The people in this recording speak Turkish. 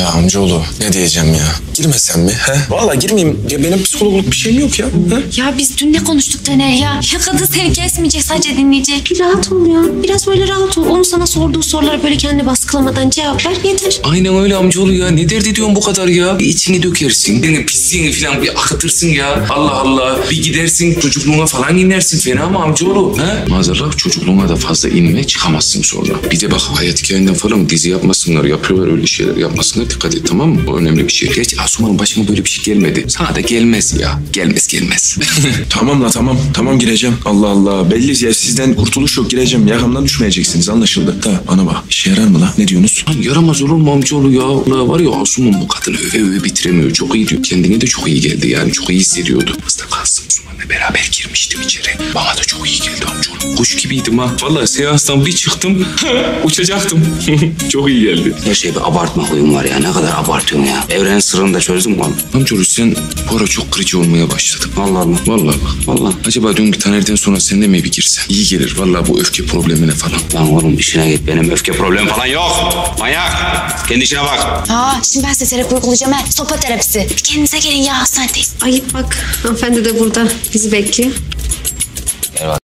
Ya amcaoğlu ne diyeceğim ya? Girmesem mi? He? Vallahi girmeyeyim. Ya benim psikologluk bir şeyim yok ya. He? Ya biz dün ne konuştuk Taner ya? Ya kadın seni kesmeyecek sadece dinleyecek. Bir rahat ol ya. Biraz böyle rahat ol. Onun sana sorduğu sorulara böyle kendini baskılamadan cevap ver yeter. Aynen öyle amcaoğlu ya. Ne derdi diyorsun bu kadar ya? Bir içini dökersin. Bir pisliğini falan bir akıtırsın ya. Allah Allah. Bir gidersin çocukluğuna falan inersin. Fena mı amcaoğlu? He? Maazallah çocukluğuna da fazla inme çıkamazsın sonra. Bir de bak hayat hikayenden falan dizi yapmasınlar. Yapıyorlar öyle şeyler yapmasınlar. Dikkat et tamam mı? O önemli bir şey. Gerçi Asuman'ın başıma böyle bir şey gelmedi. Sana da gelmez ya. Gelmez gelmez. Tamam la tamam. Tamam gireceğim. Allah Allah. Belli ya sizden kurtuluş yok gireceğim. Yakamdan düşmeyeceksiniz anlaşıldı. Da bana bak. İşe yarar mı la? Ne diyorsunuz? Lan yaramaz olur mu amcaoğlu ya? Ulan var ya Asuman bu kadını öve öve bitiremiyor. Çok iyi diyor. Kendine de çok iyi geldi yani. Çok iyi hissediyordu. Hasta kalsın Asuman'la beraber girmiştim içeri. Bana da çok iyi geldi amcaoğlu. Kuş gibiydim ha. Vallahi seanstan bir çıktım. uçacaktım. çok iyi geldi. Her şey bir abartma huyum var ya. Ne kadar abartıyorsun ya. Evrenin sırrını da çözdün mü oğlum? Amcaoğlu sen bu ara çok kırıcı olmaya başladın. Allah Allah. Vallahi bak. Vallahi. Acaba diyorum ki Taner'den sonra sen de mi bir girsen? İyi gelir vallahi bu öfke problemine falan. Lan oğlum işine git. Benim öfke problemi falan yok. Manyak. Kendi işine bak. Aa şimdi ben size terapi uygulayacağım ha. Sopa terapisi. Bir kendinize gelin ya hastanedeyiz. Ay bak hanımefendi de burada bizi bekliyor.